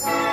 Bye.